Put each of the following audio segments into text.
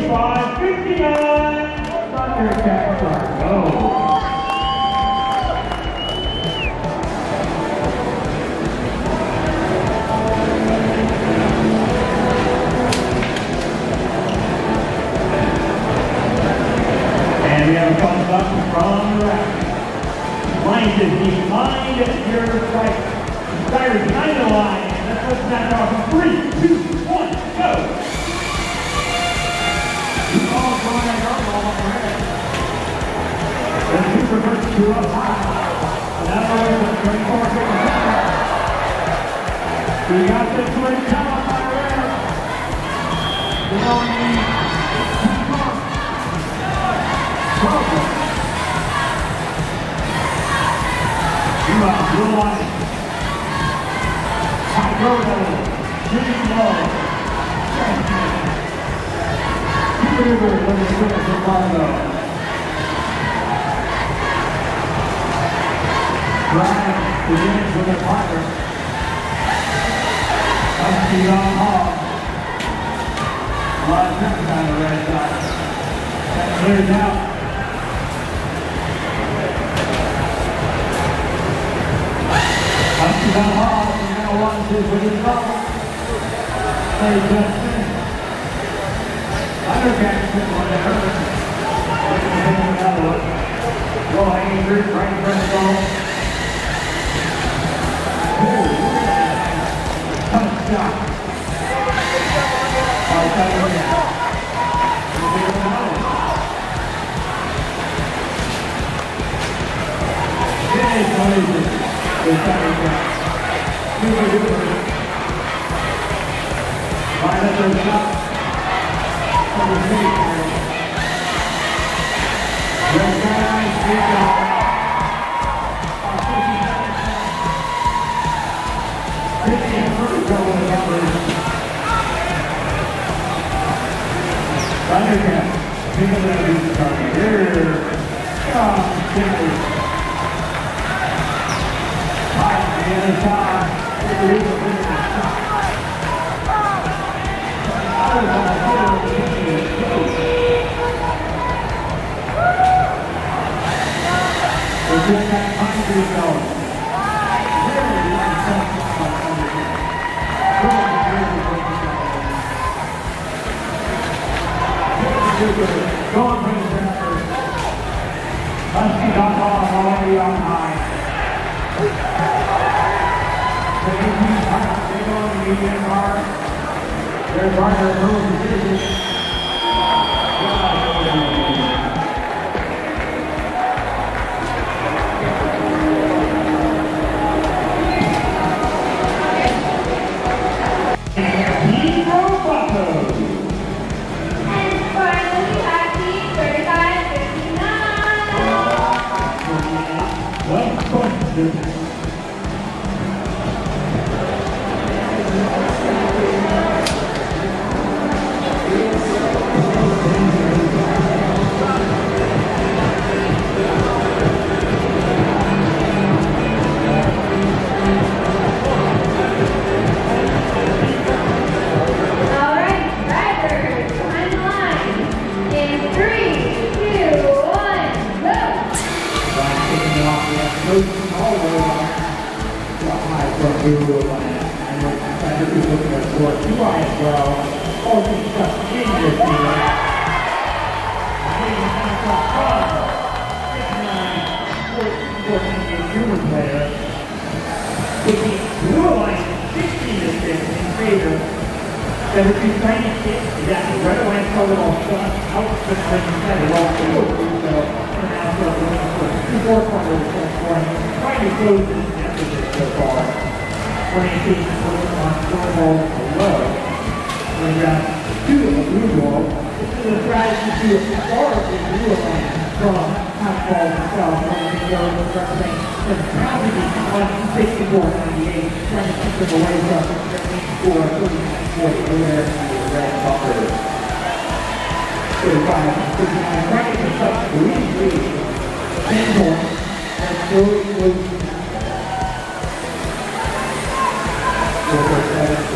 35, 59. Thundercats go. And we have a thumbs up from the rack. Mind is behind your right. Tire behind the line. Let's put that off. Three, two, We got this one coming by red. We're going to need two more. Trouble. You are blue line. High road, shooting low. River, let me Brian begins with a partner. Up to Young Hall. Lot of trips on the red side. That clears out. Up to Young Hall. You're going to want to with his trouble. They just finished. Undercats took one there. One. Hanging right in front of the goal. Tough shot. Thundercat, pick something. Go on, bring it down first. Husky got off already on they go on the medium bar. There's Barker, no decision. Well, question. We got two of from to south. When we go to represent the tragedy on 64 98, trying to keep them away from the score 39 40 where red buckers. 35, 59, trying to touch the lead lead. 10 points. And slowly closing. Four,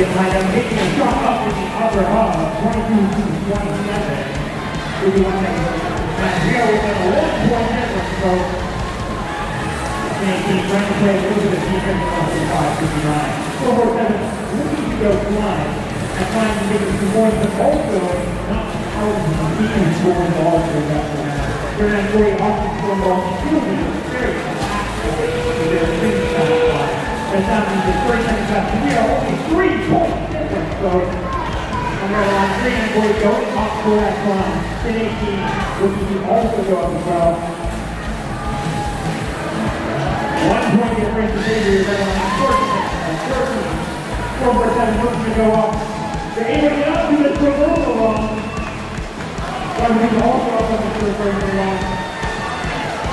My, I'm taking a shot up in the upper half, twenty-two to twenty-seven. Fifty-one seconds. And here we have a one-point difference, so. Making run play over the defense of the five, fifty-nine. Four, four, seven, looking to go flying. And trying to make it some more, but also not out of the defense scoring for that one. They're not very often scoring balls, shooting, very line. That's not in the first second half. We are only three points so. On their line, three and four going for that line. Ten eighteen, looking to also go up as well. One point difference is they're on thirteen, thirteen. Four four seven, looking to go up. They're able to get up to the triple wrong. One who's also up on the triple wrong.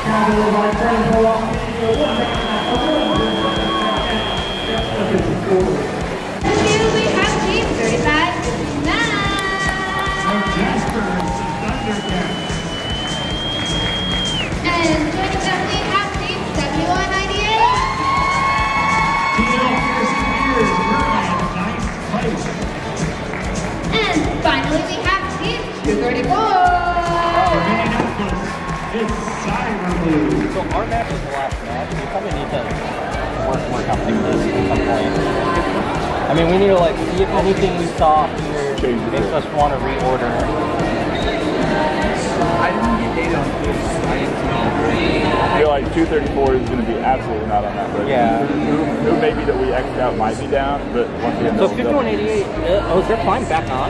Now they're by turn pull off. One second here we have team 35 59. Jaspers, Thundercats. And joining them we have team 7198. TL Pearson Beers, Merman, ninth place. And finally we have team 234. Indianapolis, it's Cyber Blue. So our match is the last match. We probably need to work, work on like this at some point. I mean, we need to like see if anything we saw here makes us want to reorder. I didn't get data on this. I I feel like 234 is going to be absolutely not on that list. Yeah. Who, who maybe that we X'd out might be down, but once again, So they'll- 5188. Uh, oh, is their climb back on?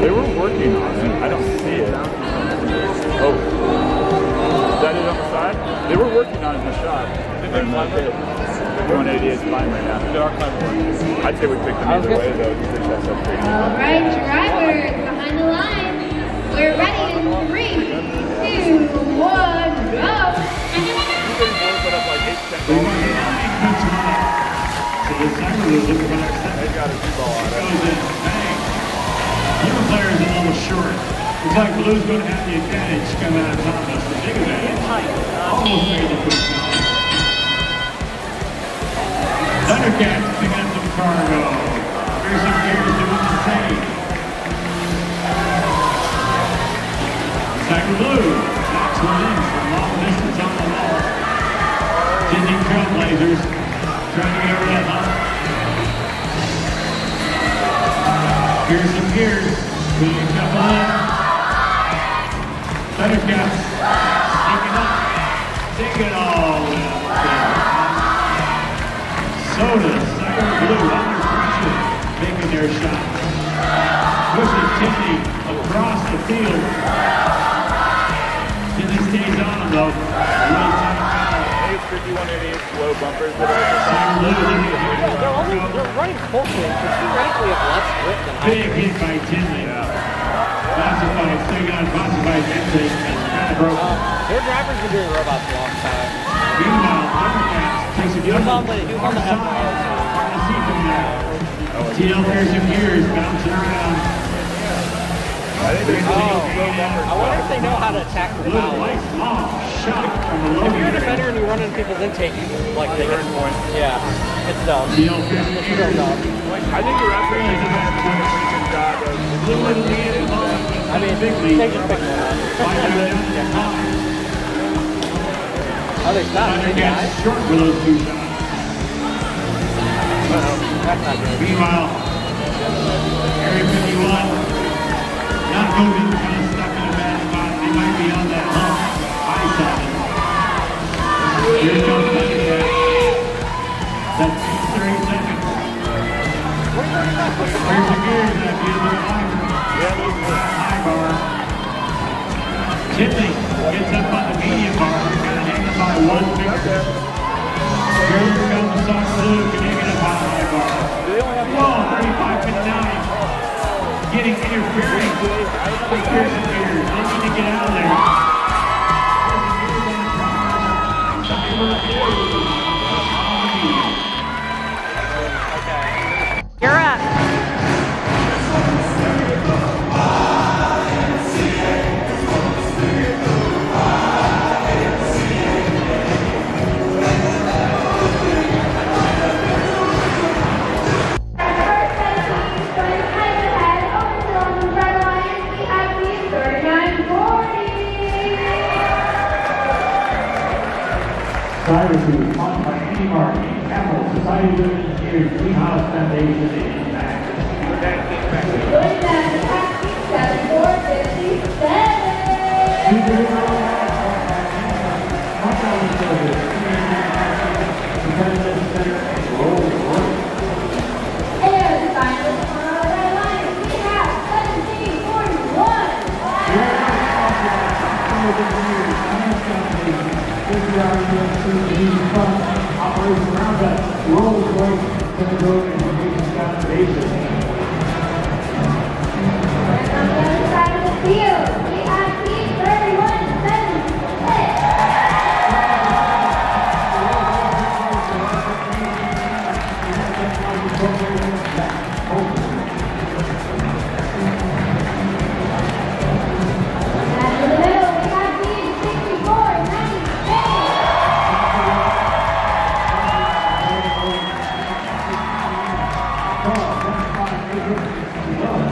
They were working on it. I don't see it. Oh. Is that it on the side? They were working on it in the shot. They're not it. 188 is fine right now. They are climbing. I'd say we picked them either gonna- way though. because that's up pretty All right, drivers behind the line. We're ready in three, two, one, go. 234 put up like 8 10 We balls. want to make good time. So the Cyber Blue looking for that second. They got a two ball on it. Goes in, bang. A little short. Looks like Blue's going to have the advantage coming out of Thomas. The big advantage. Almost made the first time. Thundercats picking up some cargo. Here's some gears doing the same. Cyber Blue knocks one in from long distance on the wall. Disney Trailblazers trying to get over that hump. Here's some gears. Putting a couple in. Thundercats sneaking up. Digging all Their shot. Pushes Tiffany across the field. Tiffany stays on him though. Really tight foul. It's 5188 slow bumpers that are Cyber Blue looking Yeah, they're running full swing, so theoretically have less grip than high. Big hit by Tinley. Classified, of. Uh, been doing robots a long time. Meanwhile, Thundercats takes a He was good on the he was on the far F1. side. Hard to see from there. TL Pearson gears bouncing around. I Oh, wonder if they know how to attack the foul. If you're a defender and you run into people's intake, like they get point. Yeah, it's dumb. I think you're right there. They did a pretty good job. I mean, they just picked one up. Oh, they stopped. They short with those two shots. That's not good. Meanwhile, Area 51, not moving, kind of stuck in a bad spot. They might be on that hump. High side. Here comes. That's 30 seconds. Here's the gears that the climber. High bar. Tiffany gets up on the medium bar, and one finger. Here we the high bar. Getting interfering. Big Pearson. They need to get out of there. Okay. também Oh.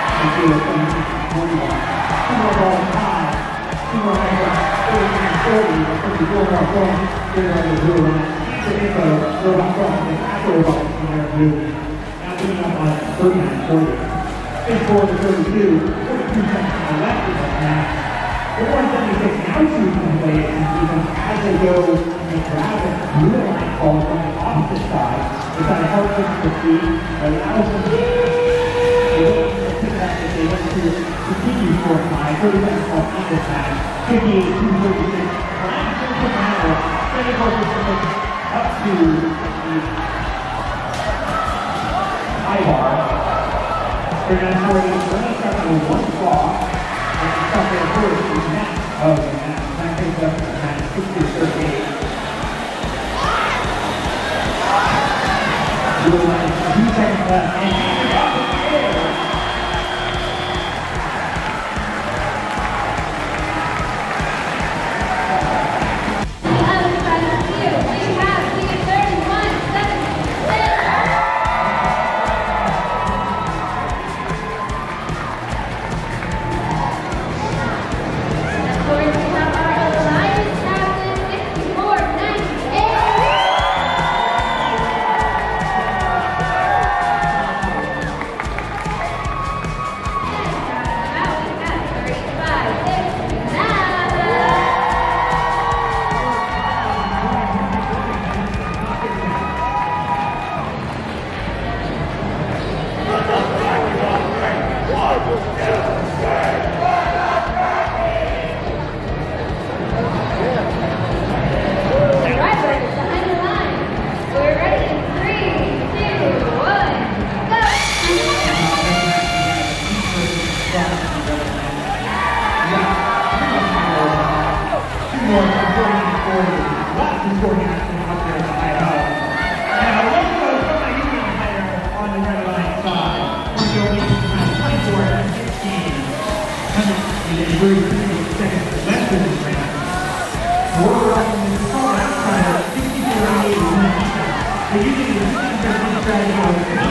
and 0, 21. Two more balls high, two more numbers, 30 and 40, but 54 more points, they're on the blue line. Each of info, they're on front, and after a ball, and they're blue. Now putting up on 39, 40. 54 to 32, 42 seconds on the left of that match. The 176 now choose to play it as they go and they grab it, blue line falls on the side. It's hard pitch to see, if they want to continue scoring high. 30 seconds left in this match. 58 to 36. Last thing to matter. 74 Pacific up to the high bar. They're going to score these running one ball. And the start there first is net of the match. That takes up the match 60 to 38. Blue line, two seconds left. And Hundred and three seconds left in this. We're up in the outside of 64 They're using the defensive strategy of making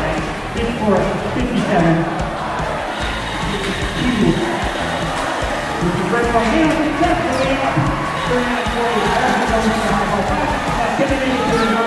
for 57. Excuse me. This is Red Bull Hamilton, Pennsylvania. 3940 is basketball, activity, the